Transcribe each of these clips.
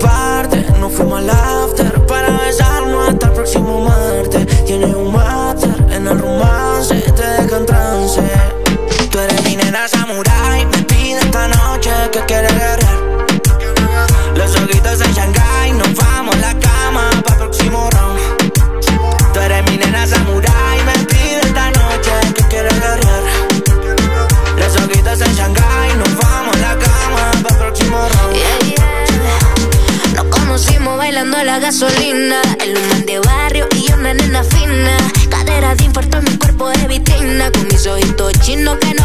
Bye. La gasolina. El human de barrio y yo una nena fina. Cadera de infarto en mi cuerpo de vitrina. Con mis ojitos chinos que no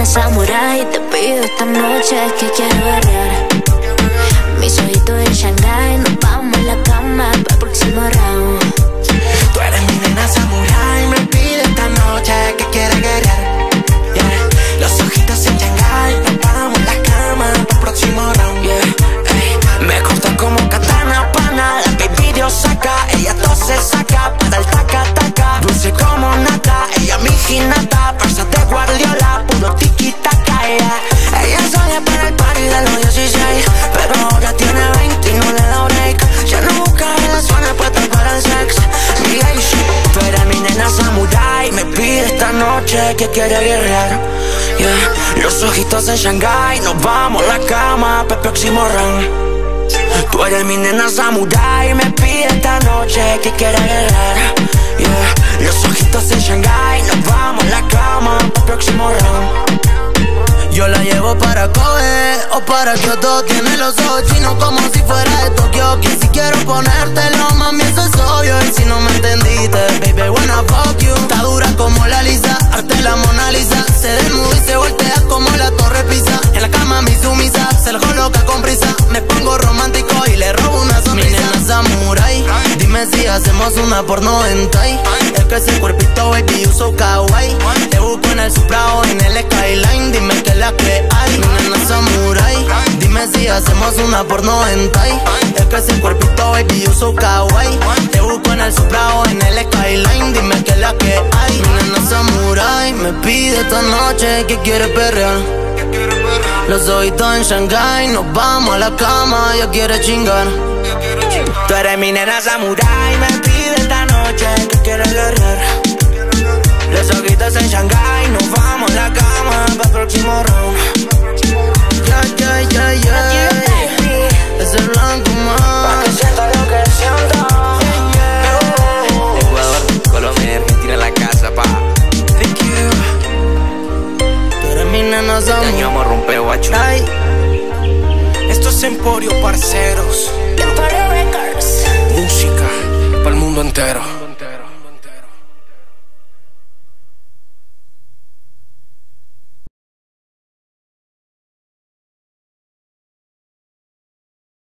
Es samurai, te pido esta noche que quiero guerrear. Noche que quiere guerrear. Yeah. Los ojitos en Shanghai, nos vamos a la cama el próximo round. Tú eres mi nena samurai, me pide esta noche que quiere guerrear. Yeah. Los ojitos en Shanghai, nos vamos a la cama el próximo round. Yo la llevo para Kobe o para Kyoto Tiene los ojos chinos como si fuera de Tokio Que si quiero ponértelo, mami, eso es obvio Y si no me entendiste, hacemos una porno hentai Es que ese cuerpito, baby, uso kawaii. Te busco en el Supra o en el Skyline. Dime que la que hay, mi nena samurai. Dime si hacemos una porno hentai Es que ese cuerpito, baby, uso kawaii. Te busco en el Supra o en el Skyline. Dime que la que hay, mi nena samurai. Me pide esta noche que quiere perrear. Los ojitos en Shanghai, nos vamos a la cama, ella quiere chingar. Tú eres mi nena samurai, me pide esta noche que quiere guerrear. Los ojitos en Shanghai, nos vamos a la cama para el próximo round. Yeah, yeah, yeah, yeah. Es el blanco más. Pa' que sienta lo que siento. Ecuador, Colombia, Argentina, la casa, pa. Thank you. Tú eres mi nena Este samurai. vamos a romper, guacho. Esto es Emporio, parceros. Empire Records. Música para el mundo entero.